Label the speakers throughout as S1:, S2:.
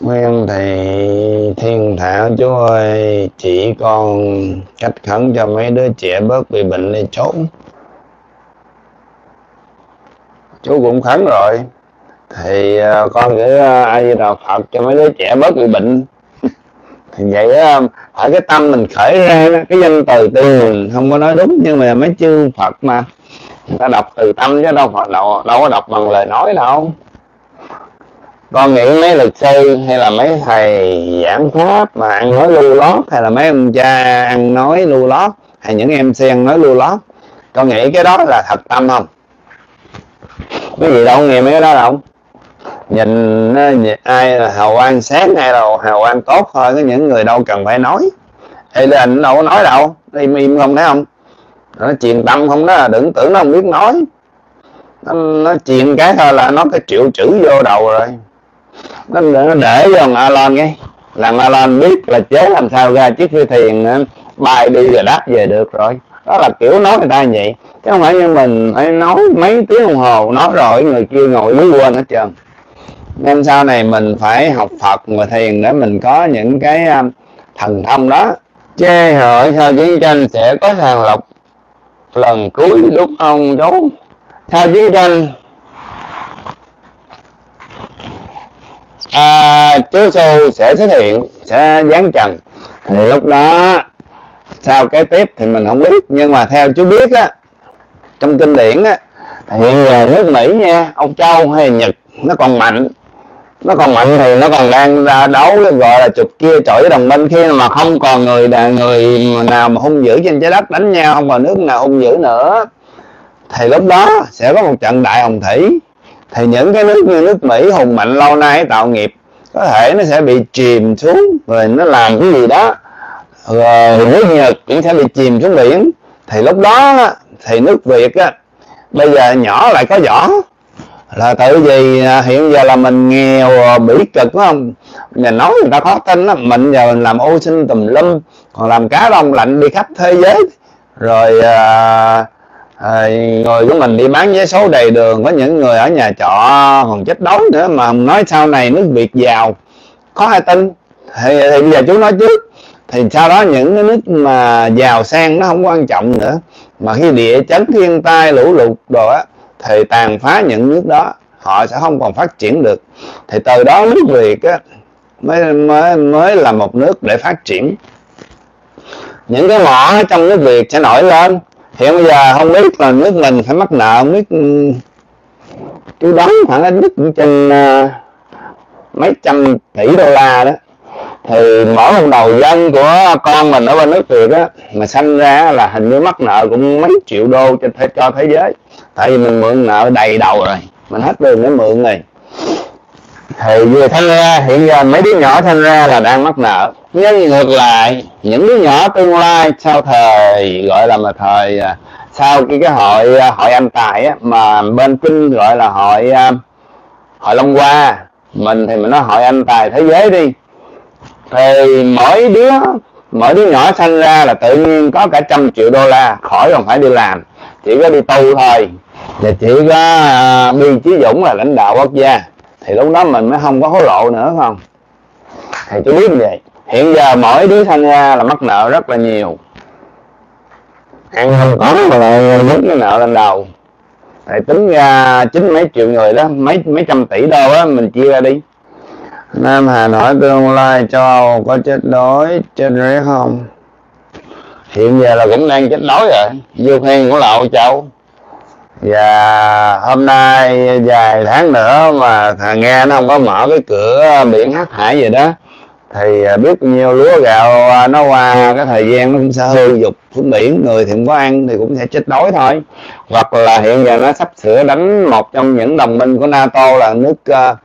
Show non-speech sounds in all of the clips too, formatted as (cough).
S1: Nguyên thì thiên thảo chú ơi chỉ con cách khẩn cho mấy đứa trẻ bớt bị bệnh đi trốn. Chú cũng khấn rồi. Thì à, con gửi à, ai di đà phật cho mấy đứa trẻ bớt bị bệnh. (laughs) Thì vậy á Ở cái tâm mình khởi ra cái danh từ từ mình không có nói đúng nhưng mà mấy chư phật mà. Người ta đọc từ tâm chứ đâu phải đâu, đâu có đọc bằng lời nói đâu con nghĩ mấy luật sư hay là mấy thầy giảng pháp mà ăn nói lưu lót hay là mấy ông cha ăn nói lưu lót hay những em xe ăn nói lưu lót? Con nghĩ cái đó là thật tâm không? Cái gì đâu nghe mấy cái đó đâu. Nhìn, ờ, ai là hào quang sáng hay là hào quang tốt thôi có những người đâu cần phải nói. Ê lên đâu có nói đâu im im không thấy không? Nó truyền tâm không đó đừng tưởng nó không biết nói. Nó, nó truyền cái thôi là nó cái triệu chữ vô đầu rồi nó, nó để vô Alan cái. Làm Alan biết là chế làm sao ra chiếc phi thuyền bay đi rồi đáp về được rồi. Đó là kiểu nói người ta vậy. Chứ không phải như mình phải nói mấy tiếng đồng hồ nói rồi người kia ngồi muốn quên hết trơn. Nên sau này mình phải học Phật và thiền để mình có những cái à, thần thông đó. Chê hỏi sau chiến tranh sẽ có sàng lọc lần cuối đúng không chú sau chiến tranh à, chú sư sẽ xuất hiện sẽ giáng trần. Thì lúc đó sau cái tiếp thì mình không biết nhưng mà theo chú biết á trong kinh điển á hiện giờ à, nước mỹ nha âu châu hay nhật nó còn mạnh. Nó còn mạnh thì nó còn đang ra đấu gọi là chục kia chọi với đồng minh khi mà không còn người đàn người nào mà hung dữ trên trái đất đánh nhau không còn nước nào hung dữ nữa. Thì lúc đó sẽ có một trận đại hồng thủy thì những cái nước như nước Mỹ hùng mạnh lâu nay tạo nghiệp có thể nó sẽ bị chìm xuống rồi nó làm cái gì đó. Rồi nước Nhật cũng sẽ bị chìm xuống biển. Thì lúc đó thì nước Việt á bây giờ nhỏ lại có vỏ. Là tại vì à, hiện giờ là mình nghèo à, bỉ cực phải không? Nhà nói người ta khó tin á mình giờ mình làm ô sinh tùm lum còn làm cá đông lạnh đi khắp thế giới. Rồi à, à, người của mình đi bán vé số đầy đường có những người ở nhà trọ còn chết đói nữa mà nói sau này nước việt giàu. Có ai tin? Thì, thì bây giờ chú nói trước. Thì sau đó những cái nước mà giàu sang nó không quan trọng nữa. Mà khi địa chấn thiên tai lũ lụt đồ á thì tàn phá những nước đó. Họ sẽ không còn phát triển được. Thì từ đó nước việt á mới mới mới là một nước để phát triển. Những cái mỏ trong nước việt sẽ nổi lên hiện bây giờ không biết là nước mình phải mắc nợ không biết chú đóng khoảng ít nhất cũng trên ờ, mấy trăm tỷ đô la đó. Thì mỗi một đầu dân của con mình ở bên nước việt á, mà sanh ra là hình như mắc nợ cũng mấy triệu đô cho thế cho thế giới. Tại vì mình mượn nợ đầy đầu rồi, mình hết đường để mượn rồi thì vừa thanh ra hiện giờ mấy đứa nhỏ thanh ra là đang mắc nợ. Nhưng ngược lại những đứa nhỏ tương lai sau thời gọi là mà thời à, sau cái cái hội à, hội anh tài á, mà bên kinh gọi là hội à, hội long hoa mình thì mình nói hội anh tài thế giới đi. Thì mỗi đứa mỗi đứa nhỏ sanh ra là tự nhiên có cả trăm triệu đô la khỏi còn phải đi làm. Chỉ có đi tu thôi. Và chỉ có uh, biên chí dũng là lãnh đạo quốc gia thì lúc đó mình mới không có hối lộ nữa không? Thì tôi biết như vậy. Hiện giờ mỗi đứa sanh ra là mắc nợ rất là nhiều. Ăn không có mà lại mất cái nợ lên đầu. Thì tính ra chín mấy triệu người đó, mấy mấy trăm tỷ đô á, mình chia ra đi. Nam Hà Nội tương lai châu Âu có chết đói, chết rét không? Hiện giờ là cũng đang chết đói rồi. Du khen của lậu Châu và hôm nay vài tháng nữa mà thằng nghe nó không có mở cái cửa biển hắc hải gì đó thì biết nhiêu lúa gạo nó qua cái thời gian nó cũng sẽ hư dục xuống biển người thì không có ăn thì cũng sẽ chết đói thôi. Hoặc là hiện giờ nó sắp sửa đánh một trong những đồng minh của NATO là nước uh,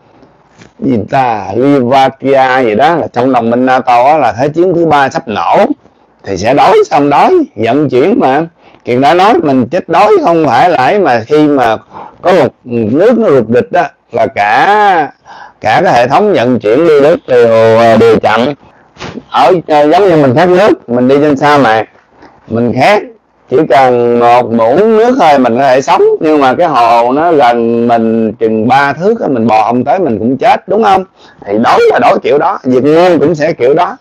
S1: gì ta Livakia gì đó là trong đồng minh NATO là thế chiến thứ ba sắp nổ thì sẽ đói xong đói vận chuyển mà kiệt đã nói mình chết đói không phải là mà khi mà có một nước nó rụt địch đó là cả cả cái hệ thống vận chuyển đi nước đều đều chậm ở ờ, giống như mình khát nước, mình đi trên sa mạc, mình khát chỉ cần một muỗng nước thôi mình có thể sống, nhưng mà cái hồ nó gần mình chừng ba thước mình bò không tới mình cũng chết, đúng không? Thì đói là đói kiểu đó, Việt Nam cũng sẽ kiểu đó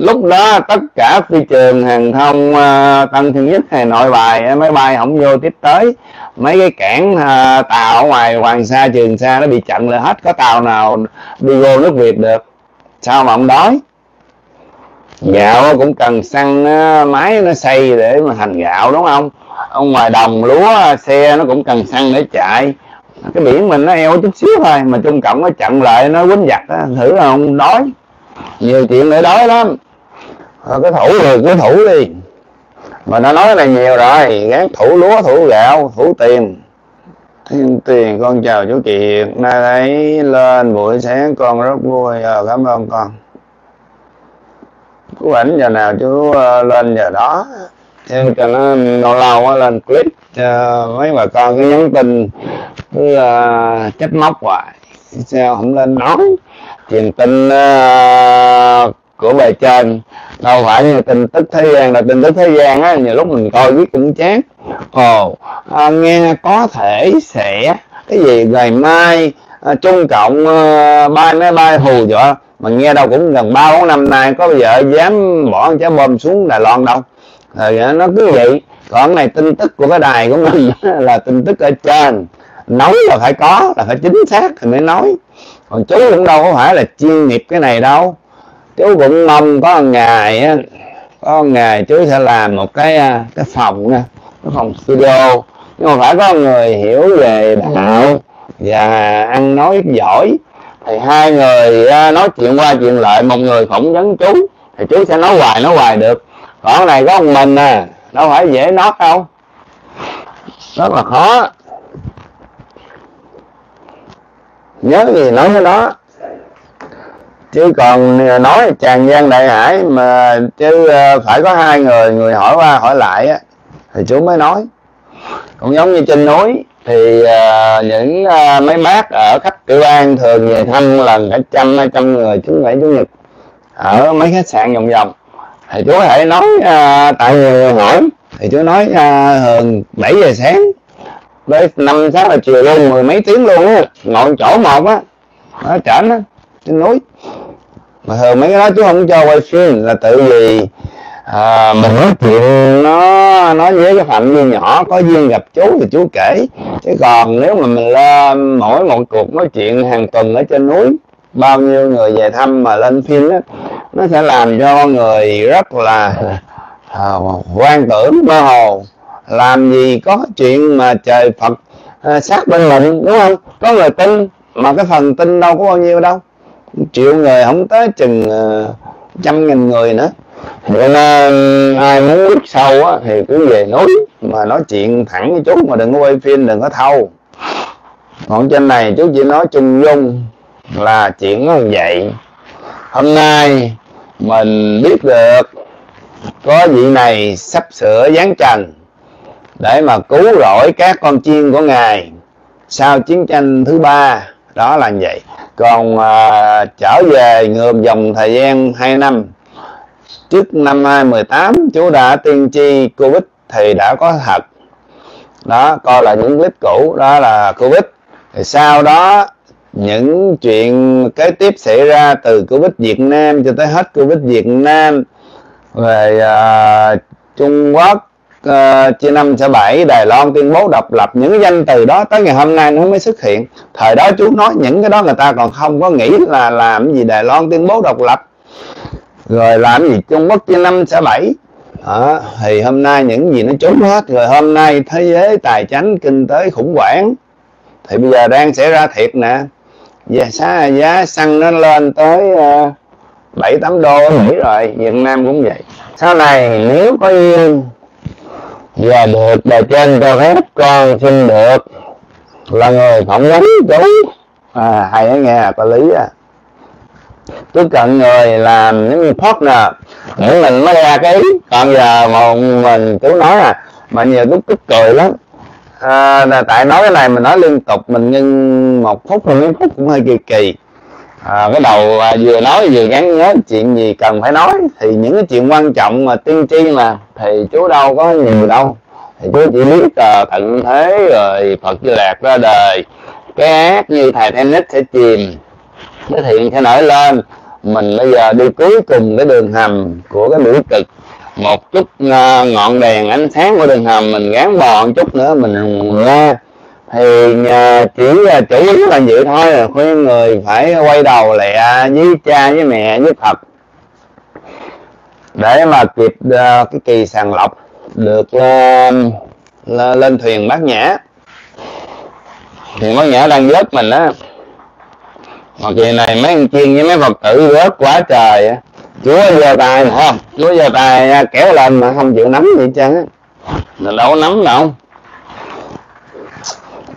S1: lúc đó tất cả phi trường hàng thông uh, à, tân thiên nhất Hà nội bài à, máy bay không vô tiếp tới. Mấy cái cảng uh, tàu ở ngoài hoàng sa trường sa nó bị chặn lại hết có tàu nào đi vô nước việt được. Sao mà ông đói? Gạo cũng cần xăng máy nó xây để mà thành gạo đúng không? Ông ngoài đồng lúa xe nó cũng cần xăng để chạy. Cái biển mình nó eo chút xíu thôi mà trung cộng nó chặn lại nó quýnh giặt đó. thử là ông đói. Nhiều chuyện để đói lắm. Thôi cái thủ rồi cứ thủ đi. Mà nó nói này nhiều rồi gán thủ lúa thủ gạo thủ tiền. Thiên tiền con chào chú Kiệt. Nay thấy lên buổi sáng con rất vui à, Cảm ơn con. Chú ảnh giờ nào chú ờ, lên giờ đó. Em cho nó lâu lâu lên clip. Cho mấy bà con cứ nhắn tin Cứ uh, trách móc hoài. Sao không lên nói? Truyền tin uh, của bề trên đâu phải như tin tức thế gian là tin tức thế gian á nhiều lúc mình coi biết cũng chán. Ồ à, nghe có thể sẽ cái gì ngày mai à, trung cộng à, bay máy bay hù dọa mà nghe đâu cũng gần ba bốn năm nay có vợ dám bỏ trái bom xuống đài loan đâu. Rồi à, nó cứ vậy. Còn này tin tức của cái đài của mình (laughs) là tin tức ở trên. Nói là phải có là phải chính xác thì mới nói. Còn chú cũng đâu có phải là chuyên nghiệp cái này đâu chú cũng mong có một ngày á, có một ngày chú sẽ làm một cái à, cái phòng nha cái phòng studio. Nhưng mà phải có người hiểu về đạo và ăn nói giỏi. Thì hai người à, nói chuyện qua chuyện lại, một người phỏng vấn chú, thì chú sẽ nói hoài nói hoài được. Còn này có một mình à đâu phải dễ nói đâu. Rất là khó. Nhớ gì nói cái đó chứ còn à, nói tràn gian đại hải mà chứ à, phải có hai người người hỏi qua hỏi lại á thì chú mới nói. Cũng giống như trên núi thì uh, những uh, mấy bác ở khách tiểu an thường về thăm lần cả trăm hai trăm người chúng bảy chủ nhật ở mấy khách sạn vòng vòng. Thì chú hãy nói uh, tại người hỏi thì chú nói uh, thường 7 giờ sáng tới năm sáu giờ chiều luôn mười mấy tiếng luôn á ngọn chỗ một á ở trển á trên núi mà thường mấy cái đó chú không cho quay phim là tự vì à, mình nói chuyện nó nó với cái phạm vi nhỏ có duyên gặp chú thì chú kể. Chứ còn nếu mà mình lên mỗi một cuộc nói chuyện hàng tuần ở trên núi bao nhiêu người về thăm mà lên phim đó nó sẽ làm cho người rất là à, quan tưởng mơ hồ. Làm gì có chuyện mà trời phật à, sát bên mình đúng không? Có người tin mà cái phần tin đâu có bao nhiêu đâu triệu người không tới chừng uh, trăm nghìn người nữa. Nên ừ, ai muốn biết sâu á, thì cứ về núi mà nói chuyện thẳng với chú mà đừng có quay phim đừng có thâu. Còn trên này chú chỉ nói chung dung là chuyện nó vậy. Hôm nay mình biết được có vị này sắp sửa giáng trần để mà cứu rỗi các con chiên của ngài sau chiến tranh thứ ba. Đó là vậy còn à, trở về ngược dòng thời gian 2 năm. Trước năm 2018 chú đã tiên tri Covid thì đã có thật. Đó coi là những clip cũ đó là Covid. Thì sau đó những chuyện kế tiếp xảy ra từ Covid Việt Nam cho tới hết Covid Việt Nam về uh, Trung Quốc uh, năm sẽ bảy Đài Loan tuyên bố độc lập. Những danh từ đó tới ngày hôm nay nó mới xuất hiện. Thời đó chú nói những cái đó người ta còn không có nghĩ là làm gì Đài Loan tuyên bố độc lập. Rồi làm gì Trung Quốc chia năm sẽ bảy. Đó, thì hôm nay những gì nó trốn hết. Rồi hôm nay thế giới tài chính kinh tế khủng hoảng. Thì bây giờ đang xảy ra thiệt nè. Giá, giá, giá xăng nó lên tới ờ, bảy uh, tám đô Mỹ rồi. Việt Nam cũng vậy. Sau này nếu có và được bề trên cho phép con xin được là người phỏng vấn chú. À hay đó nghe có lý à chú cần người làm như partner để mình mới ra cái ý. Còn giờ mà mình chú nói à mà nhiều lúc tức cười lắm. À, là tại nói cái này mình nói liên tục mình ngưng một phút hay mấy phút cũng hơi kỳ kỳ à, cái đầu à, vừa nói vừa gắn nhớ chuyện gì cần phải nói. Thì những cái chuyện quan trọng mà tiên tri mà thì chú đâu có nhiều đâu. Thì chú chỉ biết uh, tận thế rồi phật di lạc ra đời. Cái ác như thầy tennis sẽ chìm. Cái thiện sẽ nổi lên. Mình bây giờ đi cuối cùng cái đường hầm của cái biểu cực. Một chút uh, ngọn đèn ánh sáng của đường hầm mình gắn bò một chút nữa mình ra thì à, chỉ là chủ yếu là vậy thôi là khuyên người phải quay đầu lẹ với cha với mẹ với phật. Để mà kịp à, cái kỳ sàng lọc được à, lên lên thuyền bát nhã. Thuyền bát nhã đang vớt mình á. Mà kỳ này mấy anh chiên với mấy phật tử vớt quá trời á. Chúa giơ tay không chúa giơ tay kéo lên mà không chịu nắm gì trơn á. Là đâu có nắm đâu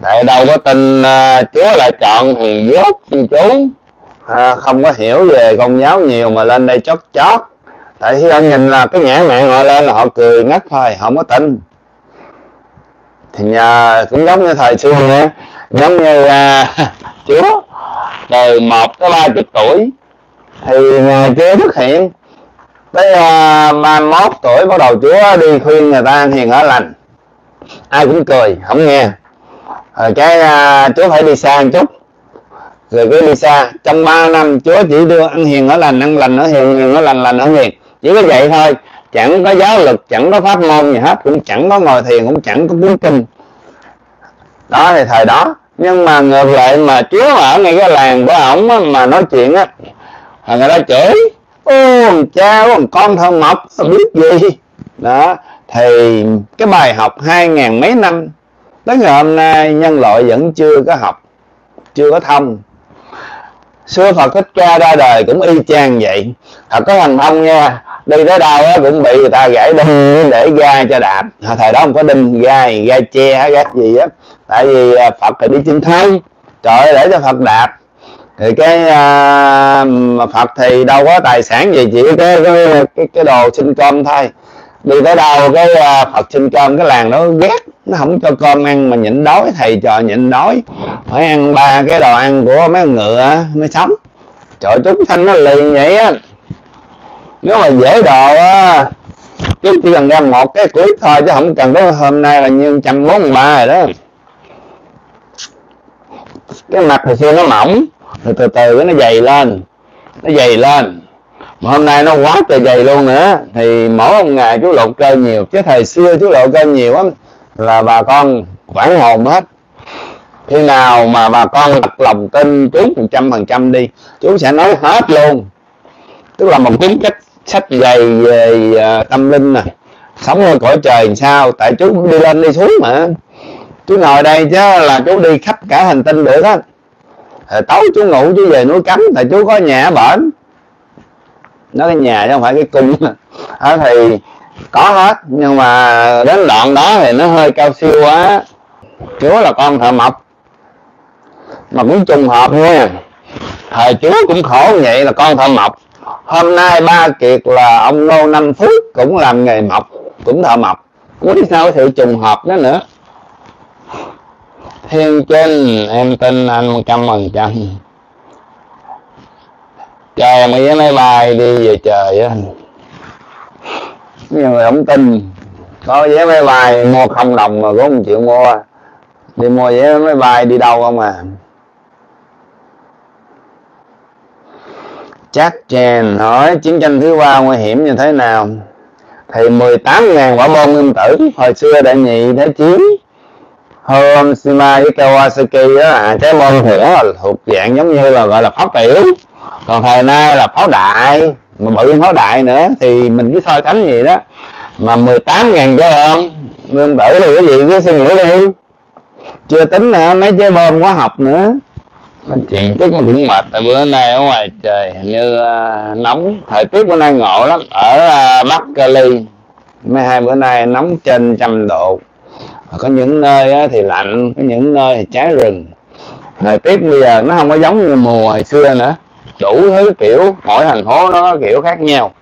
S1: tại đâu có tin uh, chúa lại chọn thì dốt như chú. À, không có hiểu về công giáo nhiều mà lên đây chót chót. Tại khi họ nhìn là cái nhãn mạng họ lên là họ cười ngất thôi không có tin. Thì nhà cũng giống như thời xưa nữa giống như uh, (laughs) chúa từ một tới ba chục tuổi. Thì uh, chúa xuất hiện. Tới ba uh, mốt tuổi bắt đầu chúa đi khuyên người ta hiền ở lành. Ai cũng cười không nghe rồi cái uh, chúa phải đi xa một chút. Rồi cứ đi xa. Trong 3 năm chúa chỉ đưa ăn hiền ở lành ăn lành ở hiền hiền ở lành lành ở hiền. Chỉ có vậy thôi. Chẳng có giáo lực chẳng có pháp môn gì hết. Cũng chẳng có ngồi thiền cũng chẳng có cuốn kinh. Đó thì thời đó. Nhưng mà ngược lại mà chúa ở ngay cái làng của ổng á, mà nói chuyện á người ta chửi ô cha con thơ mập biết gì? Đó. Thì cái bài học hai ngàn mấy năm tới ngày hôm nay nhân loại vẫn chưa có học chưa có thông. Xưa phật thích ca ra đời cũng y chang vậy. Thật có thành thông nha đi tới đâu cũng bị người ta gãy đinh để gai cho đạp. Thời đó không có đinh gai gai che gai gì á. Tại vì à, phật thì đi trên thân trời ơi để cho phật đạp. Thì cái à, phật thì đâu có tài sản gì chỉ cái cái cái, cái đồ sinh cơm thôi đi tới đâu, cái à, phật xin cơm cái làng nó ghét, nó không cho cơm ăn mà nhịn đói, thầy trò nhịn đói. Phải ăn ba cái đồ ăn của mấy con ngựa mới sống. Trời, chúng thanh nó liền vậy á. Nếu mà dễ đồ á, chúng chỉ cần ra một cái cuối thôi chứ không cần có hôm nay là như trăm bốn ba rồi đó. Cái mặt hồi xưa nó mỏng, rồi từ từ cái nó dày lên, nó dày lên mà hôm nay nó quá trời dày luôn nữa thì mỗi một ngày chú lột cơ nhiều, chứ thời xưa chú lột cơ nhiều lắm, là bà con quản hồn hết. Khi nào mà bà con đặt lòng tin chú một trăm phần trăm đi, chú sẽ nói hết luôn. Tức là một cuốn cách sách dày về à, tâm linh nè. Sống ở cõi trời làm sao, tại chú đi lên đi xuống mà. Chú ngồi đây chứ là chú đi khắp cả hành tinh được á tối chú ngủ, chú về núi cấm, tại chú có nhà ở bển nó cái nhà chứ không phải cái cung. (laughs) Đó thì có hết, nhưng mà đến đoạn đó thì nó hơi cao siêu quá. Chúa là con thợ mộc, mà cũng trùng hợp nha à. thời chúa cũng khổ vậy là con thợ mộc. Hôm nay ba kiệt là ông ngô năm phước cũng làm nghề mộc, cũng thợ mộc. Cũng biết sao cái sự trùng hợp đó nữa? Thiên trên em tin anh một trăm phần trăm cho em với máy bay đi về trời á. Nhiều người không tin. Có vé máy bay, mua không đồng mà cũng không chịu mua. Đi mua vé máy bay đi đâu không à? Chắc chèn. Hỏi, chiến tranh thứ ba nguy hiểm như thế nào? Thì 18.000 quả bom nguyên tử, hồi xưa đại nhị thế chiến Hiroshima với Kawasaki đó à trái bom thì đó là thuộc dạng giống như là gọi là phát triển còn thời nay là pháo đại mà bự pháo đại nữa thì mình cứ so sánh gì đó. Mà 18 ngàn cho không nguyên tử thì cái gì cứ suy nghĩ đi. Chưa tính nữa mấy trái bom hóa học nữa. Chuyện tức mà cũng mệt tại bữa nay ở ngoài trời như uh, nóng. Thời tiết bữa nay ngộ lắm ở uh, bắc cali. Mấy hai bữa nay nóng trên trăm độ. Có những nơi thì lạnh có những nơi thì cháy rừng. Thời tiết bây giờ nó không có giống như mùa hồi xưa nữa đủ thứ kiểu mỗi thành phố nó kiểu khác nhau.